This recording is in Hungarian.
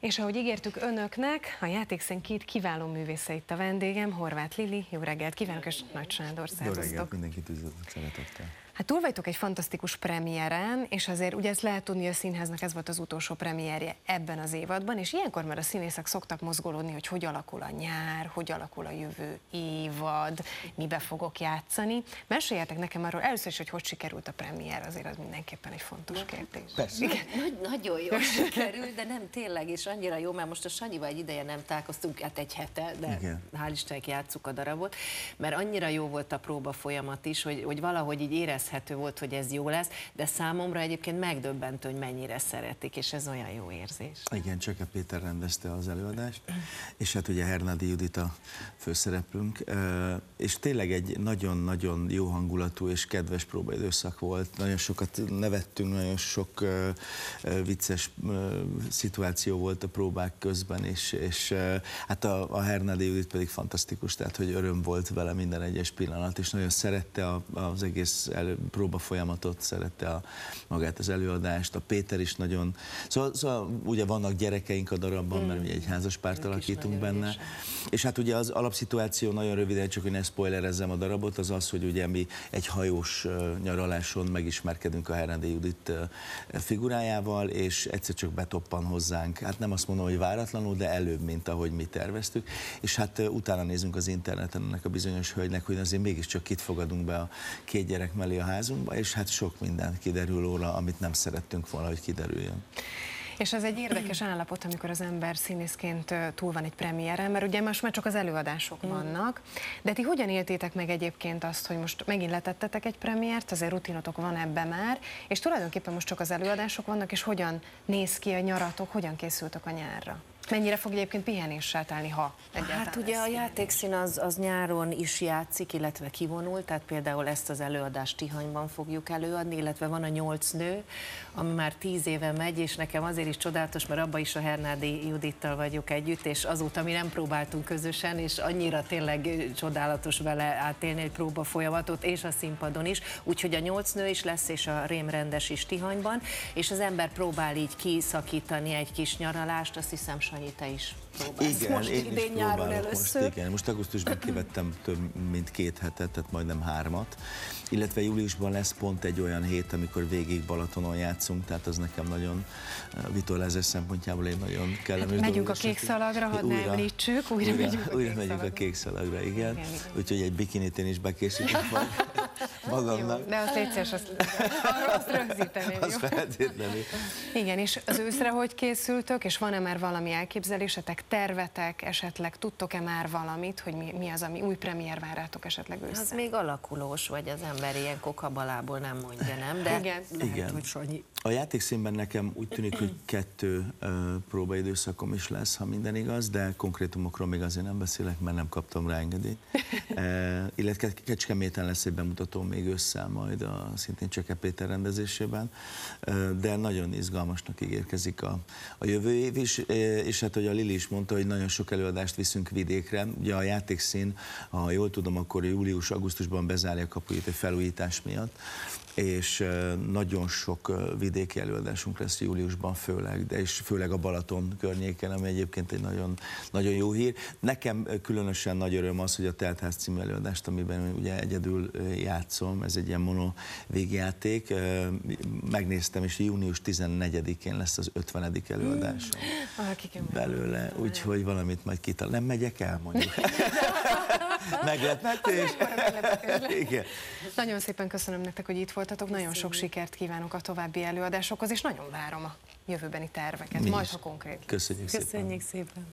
És ahogy ígértük önöknek, a játékszín két kiváló művésze itt a vendégem, Horváth Lili, jó reggelt kívánok, és Nagy Sándor, Jó reggelt, szervusztok. mindenkit üdvözlök szeretettel. Hát túl vagytok egy fantasztikus premiéren, és azért ugye ezt lehet tudni, hogy a színháznak ez volt az utolsó premierje ebben az évadban, és ilyenkor már a színészek szoktak mozgolódni, hogy hogy alakul a nyár, hogy alakul a jövő évad, mibe fogok játszani. Meséljetek nekem arról először is, hogy hogy sikerült a premier, azért az mindenképpen egy fontos kérdés. Persze. Nagy, nagyon jól sikerült, de nem tényleg, és annyira jó, mert most a Sanyival egy ideje nem találkoztunk, hát egy hete, de Igen. hál' Istennek játsszuk a darabot, mert annyira jó volt a próba folyamat is, hogy, hogy valahogy így érezhető volt, hogy ez jó lesz, de számomra egyébként megdöbbentő, hogy mennyire szeretik, és ez olyan jó érzés. Igen, Csöke Péter rendezte az előadást, és hát ugye Hernádi Judit a főszereplőnk, ö, és tényleg egy nagyon-nagyon jó hangulatú és kedves próbaidőszak volt. Nagyon sokat nevettünk, nagyon sok vicces szituáció volt a próbák közben, és, és hát a, a Hernádi Judit pedig fantasztikus, tehát hogy öröm volt vele minden egyes pillanat, és nagyon szerette a, az egész elő, próba folyamatot, szerette a, magát az előadást, a Péter is nagyon, szóval, szóval ugye vannak gyerekeink a darabban, mert ugye egy házas párt Ők is alakítunk benne, és hát ugye az alapszituáció nagyon röviden, csak hogy ne spoilerezzem a darabot, az az, hogy ugye mi egy hajós nyaraláson megismerkedünk a Hernádi Judit figurájával, és egyszer csak betoppan hozzánk, hát nem azt mondom, hogy váratlanul, de előbb, mint ahogy mi terveztük, és hát utána nézünk az interneten ennek a bizonyos hölgynek, hogy azért mégiscsak kit fogadunk be a két gyerek mellé a házunkba, és hát sok minden kiderül róla, amit nem szerettünk volna, hogy kiderüljön. És ez egy érdekes állapot, amikor az ember színészként túl van egy premiéren, mert ugye most már csak az előadások vannak. De ti hogyan éltétek meg egyébként azt, hogy most megint letettetek egy premiért, azért rutinotok van ebbe már, és tulajdonképpen most csak az előadások vannak, és hogyan néz ki a nyaratok, hogyan készültök a nyárra? Mennyire fog egyébként pihenéssel telni, ha egyáltalán Hát ugye lesz a játékszín az, az nyáron is játszik, illetve kivonul, tehát például ezt az előadást Tihanyban fogjuk előadni, illetve van a nyolc nő, ami már tíz éve megy, és nekem azért is csodálatos, mert abba is a Hernádi Judittal vagyok együtt, és azóta mi nem próbáltunk közösen, és annyira tényleg csodálatos vele átélni egy próba folyamatot, és a színpadon is, úgyhogy a nyolc nő is lesz, és a rémrendes is Tihanyban, és az ember próbál így kiszakítani egy kis nyaralást, azt hiszem Sanyi, te is próbálsz most én idén is nyáron először. Most, igen, most augusztusban kivettem több mint két hetet, tehát majdnem hármat, illetve júliusban lesz pont egy olyan hét, amikor végig Balatonon játszunk, tehát az nekem nagyon eh, vitorlázás szempontjából egy nagyon kellemes Hát megyünk dolog a kék szalagra, hadd ne Újra- említsük, újra megyünk a újra kék megyünk a szalagra. kék szalagra, igen. Igen, igen, igen. Úgyhogy egy bikinit én is bekészítek majd magamnak. Jó, de azt létszés, azt, azt rögzíteném, Az jó? feltétlenül. Igen, és az őszre hogy készültök, és van-e már valami elképzelésetek, tervetek, esetleg tudtok-e már valamit, hogy mi, mi az, ami új premier vár rátok esetleg Az össze? még alakulós, vagy az ember ilyen kokabalából nem mondja, nem? De Igen. lehet, Igen. hogy Sanyi. A játékszínben nekem úgy tűnik, hogy kettő uh, próbaidőszakom is lesz, ha minden igaz, de konkrétumokról még azért nem beszélek, mert nem kaptam rá engedélyt. Uh, illetve Kecskeméten lesz egy bemutató még ősszel majd, a, szintén Cseke Péter rendezésében, de nagyon izgalmasnak ígérkezik a, a jövő év is, és hát, hogy a Lili is mondta, hogy nagyon sok előadást viszünk vidékre. Ugye a játékszín, ha jól tudom, akkor július-augusztusban bezárja a kapuit egy felújítás miatt, és nagyon sok vidéki előadásunk lesz júliusban főleg, de és főleg a Balaton környéken, ami egyébként egy nagyon, nagyon jó hír. Nekem különösen nagy öröm az, hogy a Teltház című előadást, amiben ugye egyedül ö, játszom, ez egy ilyen mono végjáték, megnéztem, és június 14-én lesz az 50. előadás menni. belőle, úgyhogy valamit majd kital. Nem megyek el, mondjuk. Meglepetés. Igen. Nagyon szépen köszönöm nektek, hogy itt voltatok, nagyon sok sikert kívánok a további előadásokhoz, és nagyon várom a jövőbeni terveket, Mi majd is. ha konkrét. Köszönjük szépen. Köszönjük szépen.